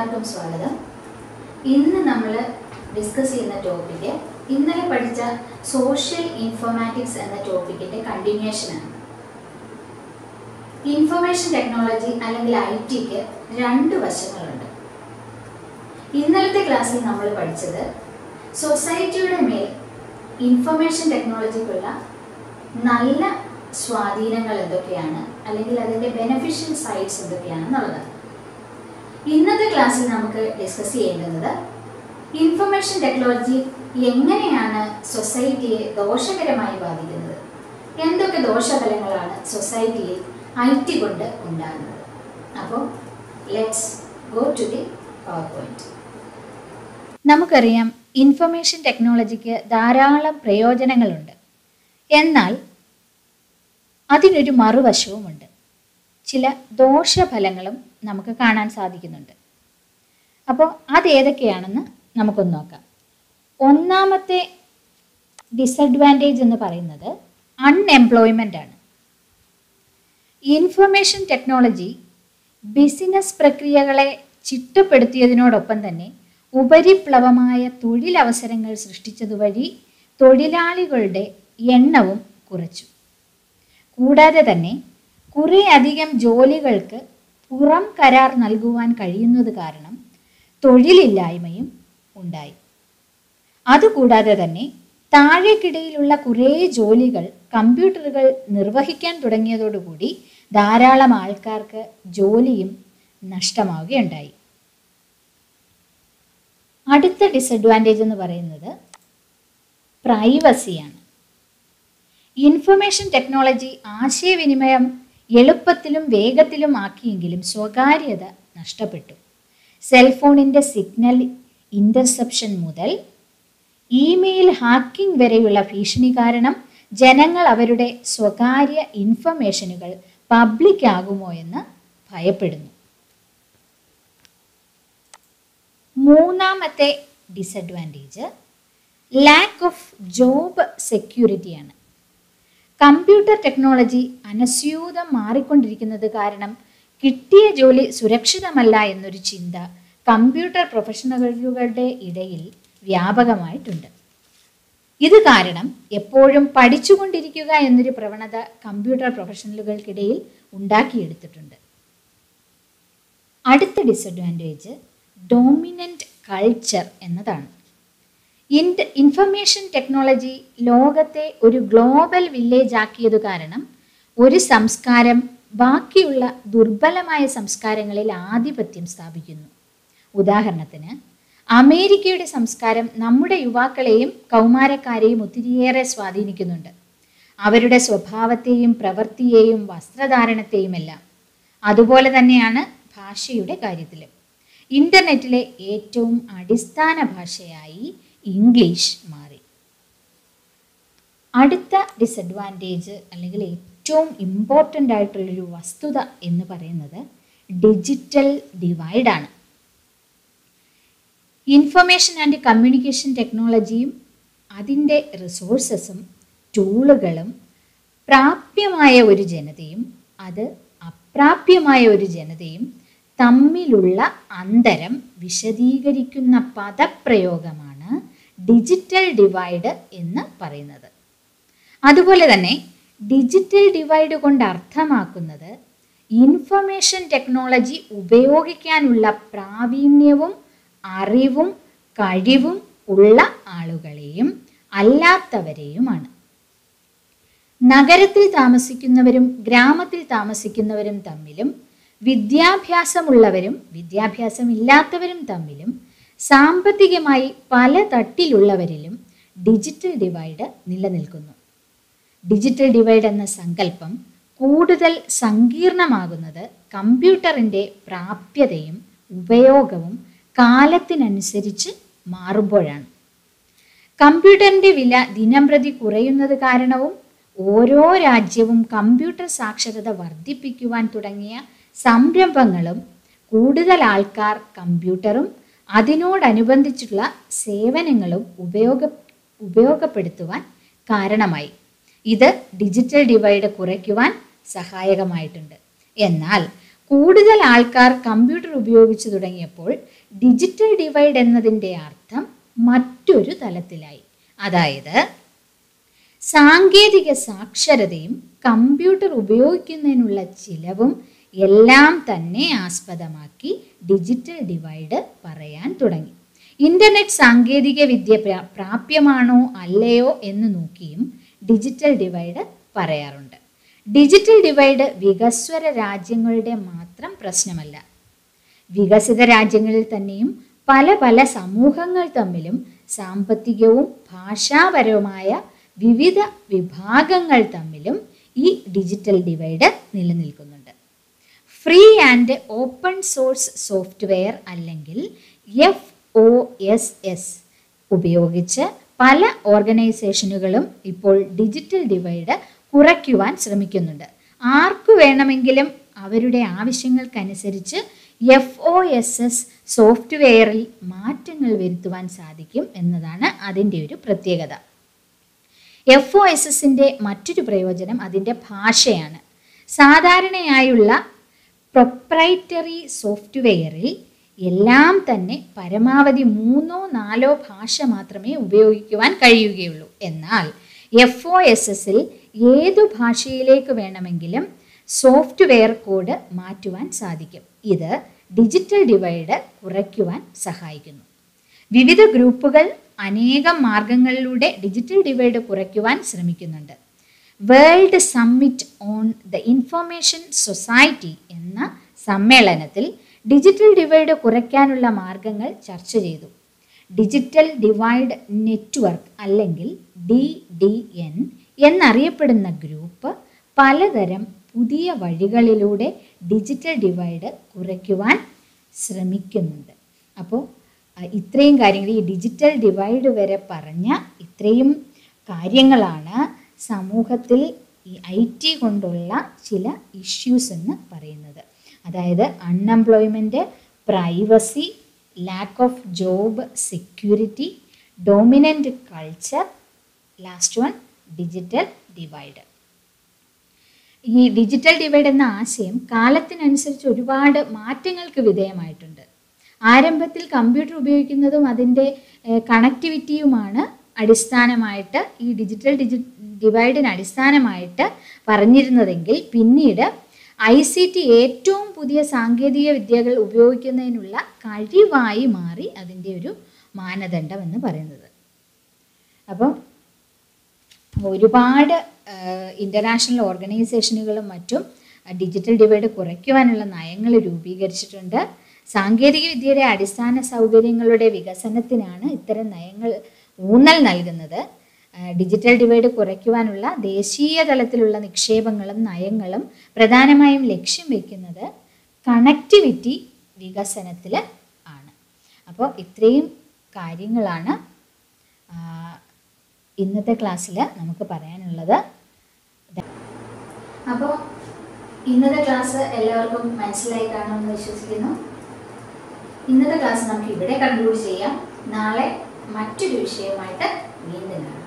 എല്ലാവർക്കും സ്വാഗതം. ഇന്ന് നമ്മൾ ഡിസ്കസ് ചെയ്യുന്ന ടോപ്പിക്ക് ഇന്നലെ പഠിച്ച സോഷ്യൽ ഇൻഫോർമാറ്റിക്സ് എന്ന ടോപ്പിക്കിന്റെ കണ്ടിന്യൂഷനാണ് ഇൻഫർമേഷൻ ടെക്നോളജി അല്ലെങ്കിൽ ഐ ടിക്ക് രണ്ട് വശങ്ങളുണ്ട്. ഇന്നലത്തെ ക്ലാസ്സിൽ നമ്മൾ പഠിച്ചത് സൊസൈറ്റിയുടെ മേൽ ഇൻഫർമേഷൻ ടെക്നോളജിക്കുള്ള നല്ല സ്വാധീനങ്ങൾ എന്തൊക്കെയാണ്? അല്ലെങ്കിൽ അതിന്റെ ബെനഫിഷ്യൽ സൈഡ്സ് എന്തൊക്കെയാണെന്നുള്ളത് ഇന്നത്തെ ക്ലാസ്സിൽ നമുക്ക് ഡിസ്കസ് ചെയ്യേണ്ടുന്നത് ഇൻഫർമേഷൻ ടെക്നോളജി എങ്ങനെയാണ് സൊസൈറ്റിയെ ദോഷകരമായി ബാധിക്കുന്നത്? എന്തൊക്കെ ദോഷഫലങ്ങളാണ് സൊസൈറ്റിയിൽ ഐ ടി കൊണ്ട് ഉണ്ടാകുന്നത്? അപ്പോൾ let's go to the PowerPoint നമുക്കറിയാം ഇൻഫർമേഷൻ ടെക്നോളജിക്ക് ധാരാളം പ്രയോജനങ്ങളുണ്ട്. എന്നാൽ അതിനൊരു മറുവശവുമുണ്ട്. ചില ദോഷഫലങ്ങളും നമുക്ക് കാണാൻ സാധിക്കുന്നുണ്ട്. അപ്പോൾ അതേതൊക്കെയാണെന്ന് നമുക്കൊന്ന് നോക്കാം. ഒന്നാമത്തെ ഡിസഡ്വാന്റേജ് എന്ന് പറയുന്നത് അൺഎംപ്ലോയ്മെന്റ് ആണ്. ഇൻഫർമേഷൻ ടെക്നോളജി ബിസിനസ് പ്രക്രിയകളെ ചിട്ടപ്പെടുത്തിയതിനോടൊപ്പം തന്നെ ഉപരിപ്ലവമായ തൊഴിലവസരങ്ങൾ സൃഷ്ടിച്ചതുവഴി തൊഴിലാളികളുടെ എണ്ണവും കുറച്ചു. കൂടാതെ തന്നെ കുറേ അധികം ജോലികൾക്ക് പുറം കരാർ നൽകുവാൻ കഴിയുന്നത് കാരണം തൊഴിലില്ലായ്മയും ഉണ്ടായി. അതുകൂടാതെ തന്നെ താഴേക്കിടയിലുള്ള കുറേ ജോലികൾ കമ്പ്യൂട്ടറുകൾ നിർവഹിക്കാൻ തുടങ്ങിയതോടുകൂടി ധാരാളം ആൾക്കാർക്ക് ജോലിയും നഷ്ടമാവുകയുണ്ടായി. അടുത്ത ഡിസഡ്വാന്റേജ് എന്ന് പറയുന്നത് പ്രൈവസിയാണ് ഇൻഫർമേഷൻ ടെക്നോളജി ആശയവിനിമയം എളുപ്പത്തിലും വേഗത്തിലും ആക്കിയെങ്കിലും സ്വകാര്യത നഷ്ടപ്പെട്ടു. സെൽഫോണിന്റെ സിഗ്നൽ ഇന്റർസെപ്ഷൻ മുതൽ ഇമെയിൽ ഹാക്കിംഗ് വരെയുള്ള ഭീഷണി കാരണം ജനങ്ങൾ അവരുടെ സ്വകാര്യ ഇൻഫർമേഷനുകൾ പബ്ലിക് ആകുമോ എന്ന് ഭയപ്പെടുന്നു. മൂന്നാമത്തെ ഡിസഡ്വാന്റേജ് ലാക്ക് ഓഫ് ജോബ് സെക്യൂരിറ്റിയാണ് കമ്പ്യൂട്ടർ ടെക്നോളജി അനസ്യൂതം മാറിക്കൊണ്ടിരിക്കുന്നത് കാരണം കിട്ടിയ ജോലി സുരക്ഷിതമല്ല എന്നൊരു ചിന്ത കമ്പ്യൂട്ടർ പ്രൊഫഷണലുകളുടെ ഇടയിൽ വ്യാപകമായിട്ടുണ്ട്. ഇത് കാരണം എപ്പോഴും പഠിച്ചുകൊണ്ടിരിക്കുക എന്നൊരു പ്രവണത കമ്പ്യൂട്ടർ പ്രൊഫഷണലുകൾക്കിടയിൽ ഉണ്ടാക്കിയെടുത്തിട്ടുണ്ട്. അടുത്ത ഡിസഡ്വാന്റേജ് ഡോമിനന്റ് കൾച്ചർ എന്നതാണ്. ഇൻഫർമേഷൻ ടെക്നോളജി ലോകത്തെ ഒരു ഗ്ലോബൽ വില്ലേജ് ആക്കിയത് കാരണം ഒരു സംസ്കാരം ബാക്കിയുള്ള ദുർബലമായ സംസ്കാരങ്ങളിൽ ആധിപത്യം സ്ഥാപിക്കുന്നു. ഉദാഹരണത്തിന് അമേരിക്കയുടെ സംസ്കാരം നമ്മുടെ യുവാക്കളെയും കൗമാരക്കാരെയും ഒത്തിരിയേറെ സ്വാധീനിക്കുന്നുണ്ട്. അവരുടെ സ്വഭാവത്തെയും പ്രവൃത്തിയെയും വസ്ത്രധാരണത്തെയും എല്ലാം അതുപോലെ തന്നെയാണ് ഭാഷയുടെ കാര്യത്തിലും. ഇന്റർനെറ്റിലെ ഏറ്റവും അടിസ്ഥാന ഭാഷയായി ഇംഗ്ലീഷ് മാറി. അടുത്ത ഡിസഡ്വാന്റേജ് അല്ലെങ്കിൽ ഏറ്റവും ഇമ്പോർട്ടന്റ് ആയിട്ടുള്ളൊരു വസ്തുത എന്ന് പറയുന്നത് ഡിജിറ്റൽ ഡിവൈഡാണ് ഇൻഫർമേഷൻ ആൻഡ് കമ്മ്യൂണിക്കേഷൻ ടെക്നോളജിയും അതിന്റെ റിസോഴ്സസും ടൂളുകളും പ്രാപ്യമായ ഒരു ജനതയും അത് അപ്രാപ്യമായ ഒരു ജനതയും തമ്മിലുള്ള അന്തരം വിശദീകരിക്കുന്ന പദപ്രയോഗമാണ് ഡിജിറ്റൽ ഡിവൈഡ് എന്ന് പറയുന്നത്. അതുപോലെ തന്നെ ഡിജിറ്റൽ ഡിവൈഡ് കൊണ്ട് അർത്ഥമാക്കുന്നത് ഇൻഫർമേഷൻ ടെക്നോളജി ഉപയോഗിക്കാനുള്ള പ്രാവീണ്യവും അറിവും കഴിവും ഉള്ള ആളുകളെയും അല്ലാത്തവരെയുമാണ്. നഗരത്തിൽ താമസിക്കുന്നവരും ഗ്രാമത്തിൽ താമസിക്കുന്നവരും തമ്മിലും വിദ്യാഭ്യാസമുള്ളവരും വിദ്യാഭ്യാസമില്ലാത്തവരും തമ്മിലും സാമ്പത്തികമായി പല തട്ടിലുള്ളവരിലും ഡിജിറ്റൽ ഡിവൈഡ് നിലനിൽക്കുന്നു. ഡിജിറ്റൽ ഡിവൈഡ് എന്ന സങ്കല്പം കൂടുതൽ സങ്കീർണമാകുന്നത് കമ്പ്യൂട്ടറിന്റെ പ്രാപ്യതയും ഉപയോഗവും കാലത്തിനനുസരിച്ച് മാറുമ്പോഴാണ്. കമ്പ്യൂട്ടറിന്റെ വില ദിനംപ്രതി കുറയുന്നത് കാരണവും ഓരോ രാജ്യവും കമ്പ്യൂട്ടർ സാക്ഷരത വർദ്ധിപ്പിക്കുവാൻ തുടങ്ങിയ സംരംഭങ്ങളും കൂടുതൽ ആൾക്കാർ കമ്പ്യൂട്ടറും അതിനോടനുബന്ധിച്ചുള്ള സേവനങ്ങളും ഉപയോഗ ഉപയോഗപ്പെടുത്തുവാൻ കാരണമായി. ഇത് ഡിജിറ്റൽ ഡിവൈഡ് കുറയ്ക്കുവാൻ സഹായകമായിട്ടുണ്ട്. എന്നാൽ കൂടുതൽ ആൾക്കാർ കമ്പ്യൂട്ടർ ഉപയോഗിച്ചു തുടങ്ങിയപ്പോൾ ഡിജിറ്റൽ ഡിവൈഡ് എന്നതിന്റെ അർത്ഥം മറ്റൊരു തലത്തിലായി. അതായത് സാങ്കേതിക സാക്ഷരതയും കമ്പ്യൂട്ടർ ഉപയോഗിക്കുന്നതിനുള്ള ചിലവും എല്ലാം തന്നെ ആസ്പദമാക്കി ഡിജിറ്റൽ ഡിവൈഡ് പറയാൻ തുടങ്ങി. ഇന്റർനെറ്റ് സാങ്കേതിക വിദ്യ പ്രാപ്യമാണോ അല്ലയോ എന്ന് നോക്കിയും ഡിജിറ്റൽ ഡിവൈഡ് പറയാറുണ്ട്. ഡിജിറ്റൽ ഡിവൈഡ് വികസ്വര രാജ്യങ്ങളുടെ മാത്രം പ്രശ്നമല്ല. വികസിത രാജ്യങ്ങളിൽ തന്നെയും പല പല സമൂഹങ്ങൾ തമ്മിലും സാമ്പത്തികവും ഭാഷാപരവുമായ വിവിധ വിഭാഗങ്ങൾ തമ്മിലും ഈ ഡിജിറ്റൽ ഡിവൈഡ് നിലനിൽക്കുന്നുണ്ട്. Free and open source software അല്ലെങ്കിൽ എഫ് ഒ എസ് എസ് ഉപയോഗിച്ച് പല ഓർഗനൈസേഷനുകളും ഇപ്പോൾ ഡിജിറ്റൽ ഡിവൈഡ് കുറയ്ക്കുവാൻ ശ്രമിക്കുന്നുണ്ട്. ആർക്കു വേണമെങ്കിലും അവരുടെ ആവശ്യങ്ങൾക്കനുസരിച്ച് എഫ് ഒ എസ് എസ് സോഫ്റ്റ്വെയറിൽ മാറ്റങ്ങൾ വരുത്തുവാൻ സാധിക്കും എന്നതാണ് അതിന്റെ ഒരു പ്രത്യേകത. എഫ് ഒ എസ് എസിന്റെ മറ്റൊരു പ്രയോജനം അതിന്റെ ഭാഷയാണ്. സാധാരണയായുള്ള പ്രൊപ്രൈറ്ററി സോഫ്റ്റ്വെയറിൽ എല്ലാം തന്നെ പരമാവധി മൂന്നോ നാലോ ഭാഷ മാത്രമേ ഉപയോഗിക്കുവാൻ കഴിയുകയുള്ളൂ. എന്നാൽ എഫ് ഒ എസ് എസിൽ ഏതു ഭാഷയിലേക്ക് വേണമെങ്കിലും സോഫ്റ്റ്വെയർ കോഡ് മാറ്റുവാൻ സാധിക്കും. ഇത് ഡിജിറ്റൽ ഡിവൈഡ് കുറയ്ക്കുവാൻ സഹായിക്കുന്നു. വിവിധ ഗ്രൂപ്പുകൾ അനേകം മാർഗങ്ങളിലൂടെ ഡിജിറ്റൽ ഡിവൈഡ് കുറയ്ക്കുവാൻ ശ്രമിക്കുന്നുണ്ട്. World summit on the information society സമ്മേളനത്തിൽ ഡിജിറ്റൽ ഡിവൈഡ് കുറയ്ക്കാനുള്ള മാർഗങ്ങൾ ചർച്ച ചെയ്തു. ഡിജിറ്റൽ ഡിവൈഡ് നെറ്റ്വർക്ക് അല്ലെങ്കിൽ ഡി ഡി എൻ എന്നറിയപ്പെടുന്ന ഗ്രൂപ്പ് പലതരം പുതിയ വഴികളിലൂടെ ഡിജിറ്റൽ ഡിവൈഡ് കുറയ്ക്കുവാൻ ശ്രമിക്കുന്നുണ്ട്. അപ്പോൾ ഇത്രയും കാര്യങ്ങൾ ഈ ഡിജിറ്റൽ ഡിവൈഡ് വരെ പറഞ്ഞ ഇത്രയും കാര്യങ്ങളാണ് സമൂഹത്തിൽ ഈ ഐ ടി കൊണ്ടുള്ള ചില ഇഷ്യൂസ് എന്ന് പറയുന്നത്. അതായത് unemployment privacy lack of job security dominant culture last one digital divide ഈ ഡിജിറ്റൽ ഡിവൈഡ് എന്ന ആശയം കാലത്തിനനുസരിച്ച് ഒരുപാട് മാറ്റങ്ങൾക്ക് വിധേയമായിട്ടുണ്ട്. ആരംഭത്തിൽ കമ്പ്യൂട്ടർ ഉപയോഗിക്കുന്നതും അതിന്റെ കണക്ടിവിറ്റിയുമാണ് അടിസ്ഥാനമായിട്ട് ഈ ഡിജിറ്റൽ ഡിജി ഡിവൈഡിന് അടിസ്ഥാനമായിട്ട് പറഞ്ഞിരുന്നതെങ്കിൽ പിന്നീട് ഐ സി ടി ഏറ്റവും പുതിയ സാങ്കേതിക വിദ്യകൾ ഉപയോഗിക്കുന്നതിനുള്ള കഴിവായി മാറി അതിന്റെ ഒരു മാനദണ്ഡം എന്ന് പറയുന്നത്. അപ്പം ഒരുപാട് ഇന്റർനാഷണൽ ഓർഗനൈസേഷനുകളും മറ്റും ഡിജിറ്റൽ ഡിവൈഡ് കുറയ്ക്കുവാനുള്ള നയങ്ങൾ രൂപീകരിച്ചിട്ടുണ്ട്. സാങ്കേതിക വിദ്യയുടെ അടിസ്ഥാന സൗകര്യങ്ങളുടെ വികസനത്തിനാണ് ഇത്തരം നയങ്ങൾ ഊന്നൽ നൽകുന്നത്. ഡിജിറ്റൽ ഡിവൈഡ് കുറയ്ക്കുവാനുള്ള ദേശീയ തലത്തിലുള്ള നിക്ഷേപങ്ങളും നയങ്ങളും പ്രധാനമായും ലക്ഷ്യം വയ്ക്കുന്നത് കണക്ടിവിറ്റി വികസനത്തിൽ ആണ്. അപ്പോൾ ഇത്രയും കാര്യങ്ങളാണ് ഇന്നത്തെ ക്ലാസ്സിൽ നമുക്ക് പറയാനുള്ളത്. അപ്പോൾ ഇന്നത്തെ ക്ലാസ് എല്ലാവർക്കും മനസ്സിലായി കാണുമെന്ന് വിശ്വസിക്കുന്നു. ഇന്നത്തെ ക്ലാസ് നമുക്ക് ഇവിടെ കൺക്ലൂഡ് ചെയ്യാം. നാളെ മറ്റൊരു വിഷയമായിട്ട് വീണ്ടും കാണാം.